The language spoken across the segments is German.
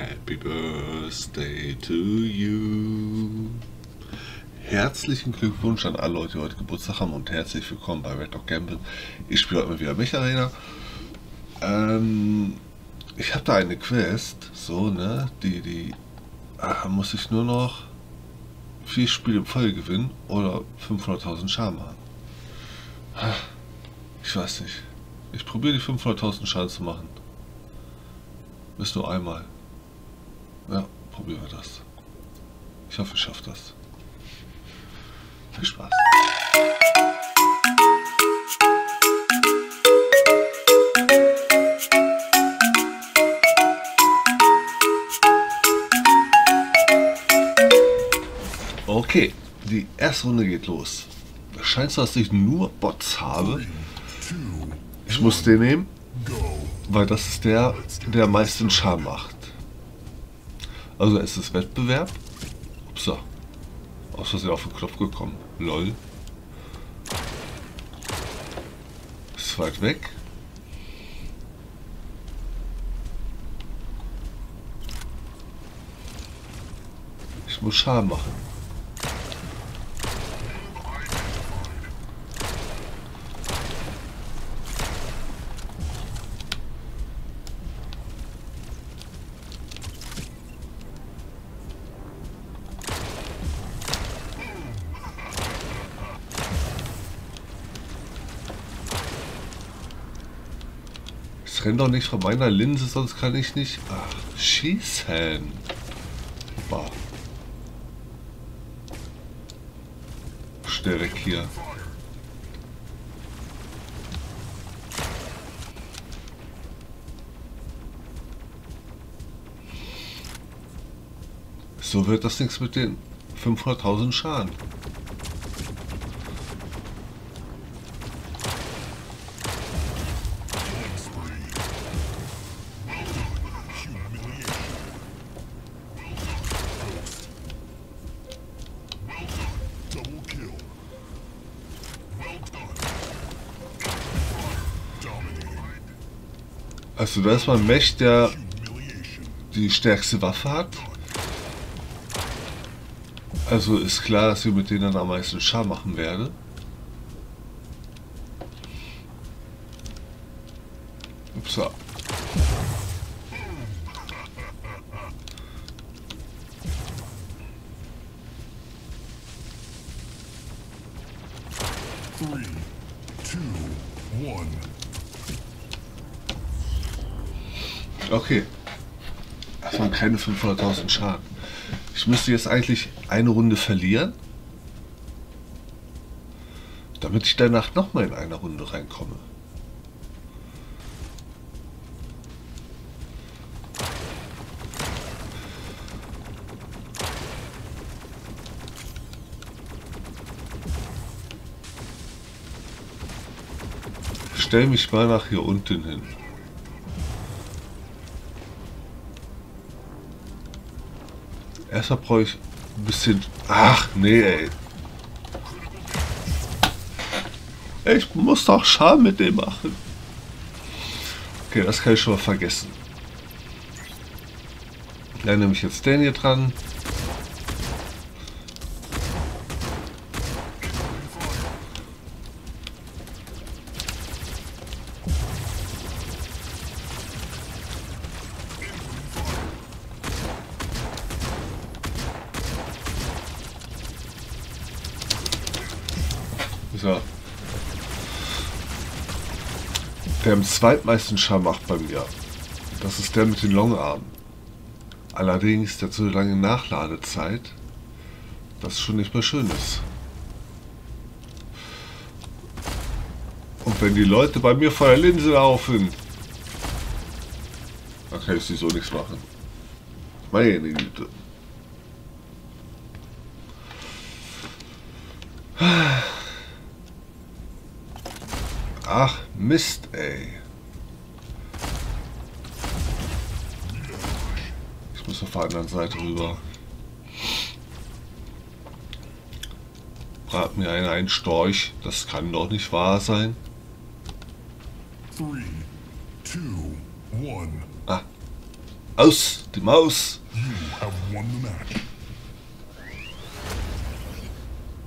Happy Birthday to you. Herzlichen Glückwunsch an alle Leute, die heute Geburtstag haben und herzlich willkommen bei Red Dog Gamble. Ich spiele heute mal wieder Mech Arena. Ähm, ich habe da eine Quest, so, ne, die, die, ah, muss ich nur noch vier Spiele im Folge gewinnen oder 500.000 Schaden machen. Ich weiß nicht. Ich probiere die 500.000 Schaden zu machen. Bis nur einmal. Ja, probieren wir das. Ich hoffe, ich schaffe das. Viel Spaß. Okay, die erste Runde geht los. Es scheint so, dass ich nur Bots habe. Ich muss den nehmen, weil das ist der, der am meisten Schaden macht. Also es ist Wettbewerb. Upsa. Aus Versehen auf den Knopf gekommen. Lol. Ist weit weg. Ich muss Schaden machen. Es rennt doch nicht von meiner Linse, sonst kann ich nicht ach, schießen. Boah. Schnell hier. So wird das nichts mit den 500.000 Schaden. Also da ist mal ein Mech, der die stärkste Waffe hat. Also ist klar, dass ich mit denen dann am meisten Schaden machen werde. Upsa. Okay. Das waren keine 500.000 Schaden. Ich müsste jetzt eigentlich eine Runde verlieren, damit ich danach nochmal in eine Runde reinkomme. Stell mich mal nach hier unten hin. Erstmal brauche ich ein bisschen... Ach, nee, ey. Ich muss doch Schaden mit dem machen. Okay, das kann ich schon mal vergessen. Dann nehme ich jetzt den hier dran. So. Der am zweitmeisten Schaden macht bei mir. Das ist der mit den Longarmen. Allerdings der zu lange Nachladezeit, das schon nicht mehr schön ist. Und wenn die Leute bei mir vor der Linse laufen, dann kann ich sie so nichts machen. Meine Güte. Ach, Mist, ey. Ich muss auf der anderen Seite rüber. Brat mir einer einen Storch. Das kann doch nicht wahr sein. Three, two, one. Ah. Aus, die Maus. You have won the match.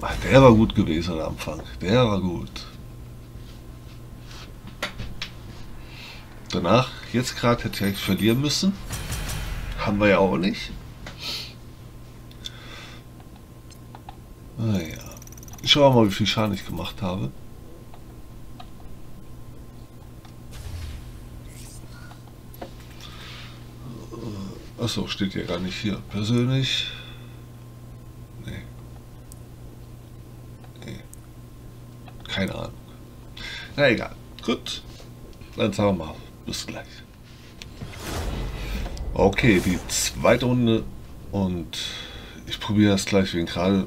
Ach, der war gut gewesen am Anfang. Der war gut. Danach, jetzt gerade hätte ich eigentlich verlieren müssen. Haben wir ja auch nicht. Naja. Ich schau mal, wie viel Schaden ich gemacht habe. Achso, steht ja gar nicht hier. Persönlich. Nee. Nee. Keine Ahnung. Na egal. Gut. Dann sagen wir mal. Bis gleich. Okay, die zweite Runde. Und ich probiere das gleich wegen gerade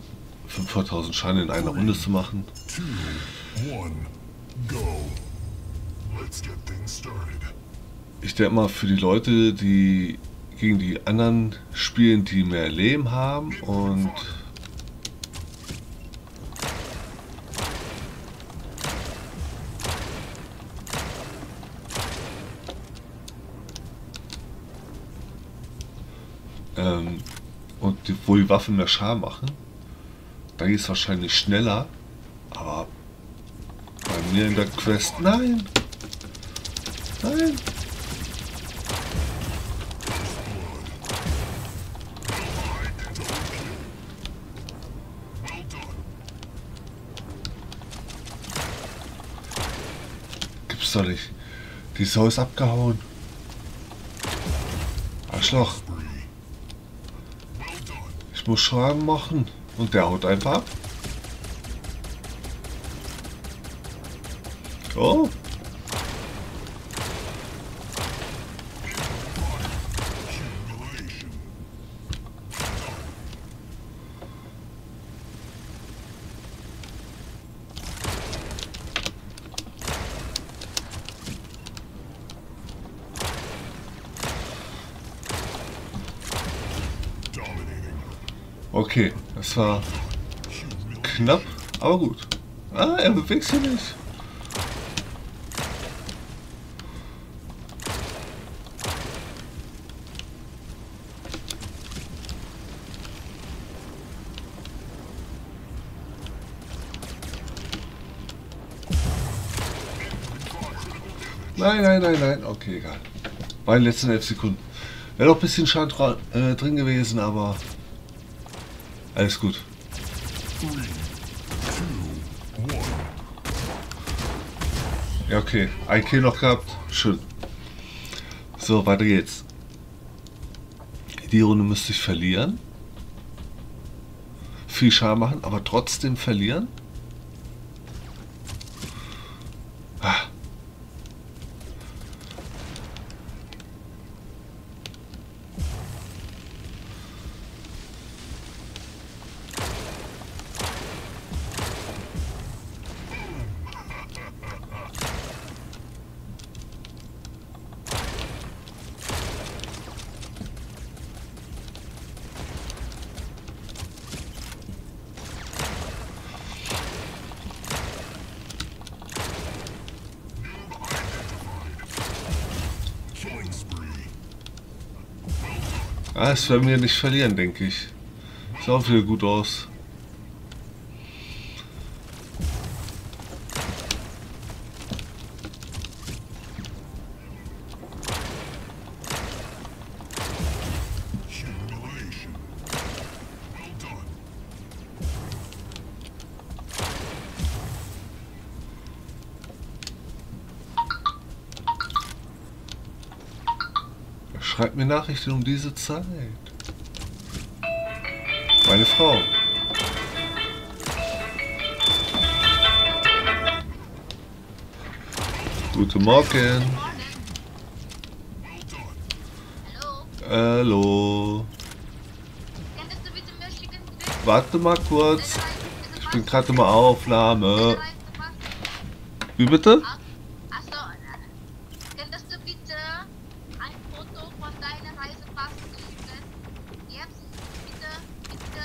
500.000 Scheine in einer Runde zu machen. Ich denke mal für die Leute, die gegen die anderen spielen, die mehr Leben haben und ähm, und die, wo die Waffen mehr Schaden machen, da geht es wahrscheinlich schneller, aber bei mir in der Quest, nein, nein. Gibt's doch nicht. Die Sau ist abgehauen. Arschloch. Muss Schaden machen. Und der haut einfach ab. Oh. Okay, das war knapp, aber gut. Ah, er bewegt sich nicht. Nein, nein, nein, nein. Okay, egal. Bei den letzten 11 Sekunden. Wäre noch ein bisschen Schaden äh, drin gewesen, aber alles gut. Ja, okay. Ein Kill noch gehabt. Schön. So, weiter geht's. Die Runde müsste ich verlieren. Viel Schaden machen, aber trotzdem verlieren. Ah, es werden wir nicht verlieren, denke ich. Sieht auch wieder gut aus. Schreibt mir Nachrichten um diese Zeit. Meine Frau. Guten Morgen. Hallo, Warte mal kurz. Ich bin gerade im Aufnahme. Wie bitte? Achso, könntest du bitte ein Foto von deiner Reisepass schicken? Jetzt, bitte, bitte.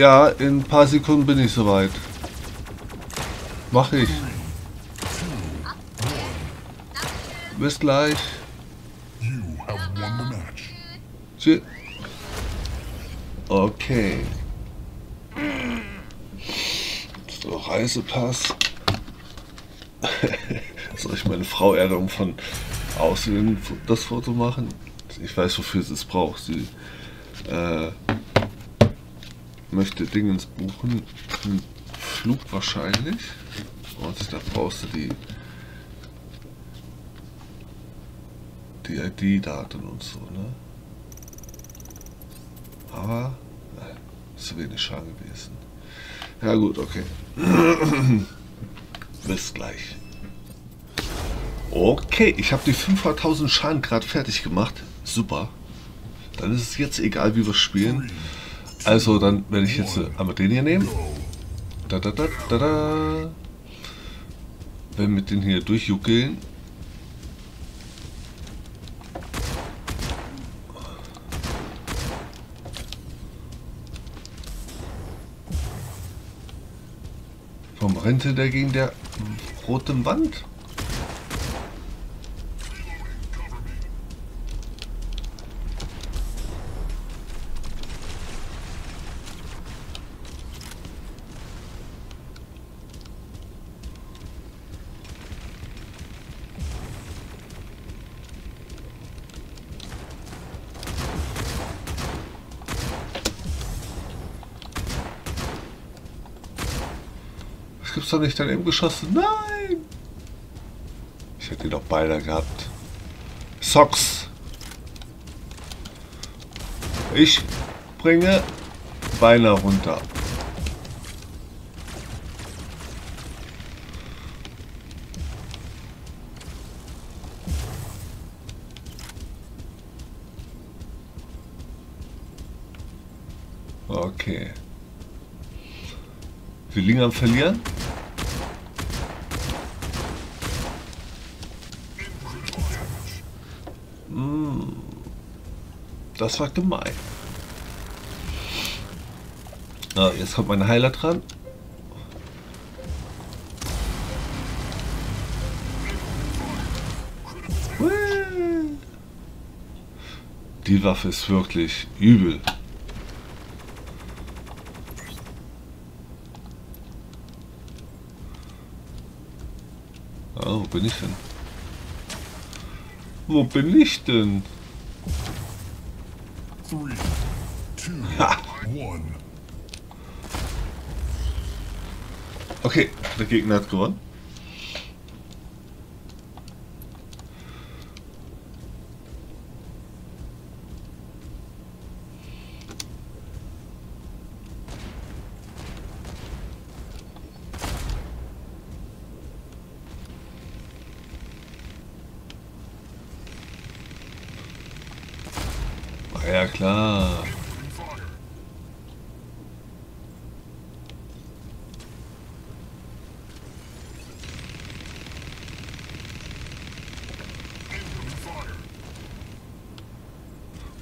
Ja, in ein paar Sekunden bin ich soweit. Mach ich. Bis gleich. Tschüss. Okay. So, Reisepass. Soll ich meine Frau ärgern von außen das Foto machen? Ich weiß, wofür sie es braucht. Sie äh, möchte Dingens buchen. Einen Flug wahrscheinlich. Und da brauchst du die die ID-Daten und so, ne? Aber äh, zu wenig Schaden gewesen. Ja gut, okay. Bis gleich. Okay, ich habe die 500.000 Schaden gerade fertig gemacht. Super. Dann ist es jetzt egal, wie wir spielen. Also, dann werde ich jetzt äh, einmal den hier nehmen. Da, da, da, da, da. Wenn mit den hier durchjuckeln. Warum rennt der gegen der roten Wand? Gibt's doch nicht daneben geschossen. Nein! Ich hätte die doch beide gehabt. Socks. Ich bringe Beine runter. Okay. Wir liegen am Verlieren. Das war gemein. Ah, jetzt kommt mein Heiler dran. Die Waffe ist wirklich übel. Ah, wo bin ich denn? Wo bin ich denn? Three, two. Okay, der Gegner hat gewonnen. Ja klar.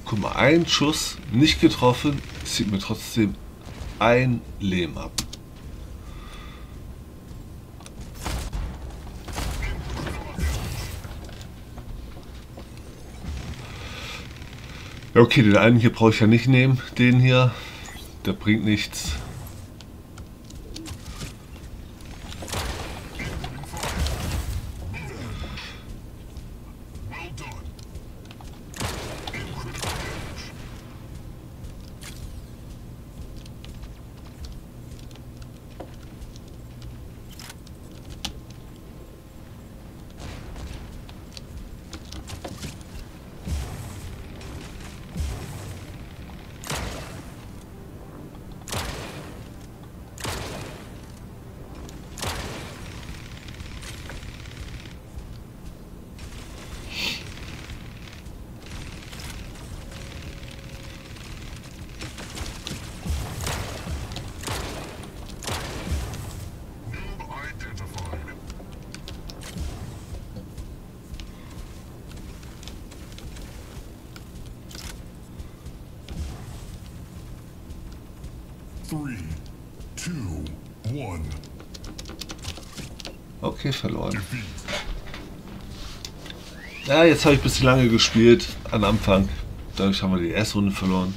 Guck mal, ein Schuss nicht getroffen, zieht mir trotzdem ein Leben ab. Okay, den einen hier brauche ich ja nicht nehmen. Den hier, der bringt nichts. Three, two, one. Okay, verloren. Ja, jetzt habe ich ein bisschen lange gespielt. Am Anfang Dadurch haben wir die erste Runde verloren.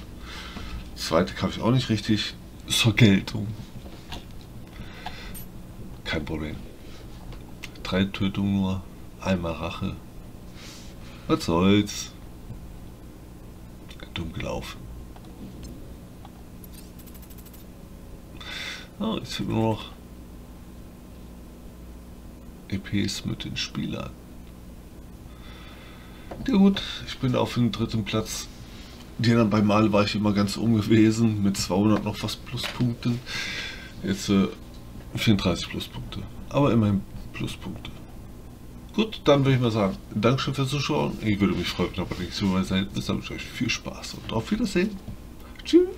Zweite kam ich auch nicht richtig. Vergeltung. Kein Problem. Drei Tötungen nur. Einmal Rache. Was soll's. Dumm gelaufen. Ah, jetzt fehlt nur noch EPs mit den Spielern. Ja gut, ich bin auf dem dritten Platz. Die anderen beim Mal war ich immer ganz oben gewesen mit 200 noch was Pluspunkten. Jetzt äh, 34 Pluspunkte. Aber immerhin Pluspunkte. Gut, dann würde ich mal sagen, Dankeschön fürs Zuschauen. Ich würde mich freuen, wenn ihr nächstes Mal seid. Bis dann ich euch viel Spaß und auf Wiedersehen. Tschüss.